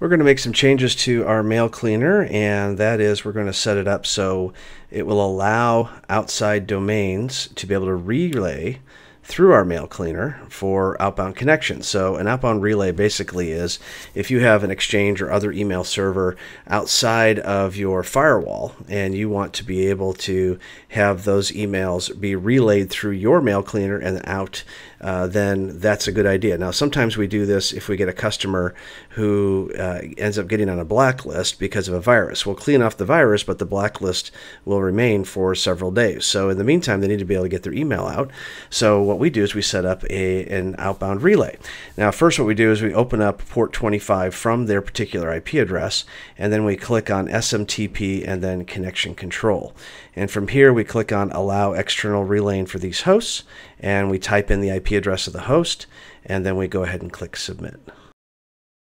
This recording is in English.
We're going to make some changes to our mail cleaner, and that is we're going to set it up so it will allow outside domains to be able to relay through our mail cleaner for outbound connections. So an outbound relay basically is if you have an exchange or other email server outside of your firewall and you want to be able to have those emails be relayed through your mail cleaner and out, uh, then that's a good idea. Now, sometimes we do this if we get a customer who uh, ends up getting on a blacklist because of a virus. We'll clean off the virus, but the blacklist will remain for several days. So in the meantime, they need to be able to get their email out. So what what we do is we set up a, an outbound relay. Now, first what we do is we open up port 25 from their particular IP address, and then we click on SMTP and then connection control. And from here, we click on allow external relaying for these hosts, and we type in the IP address of the host, and then we go ahead and click submit.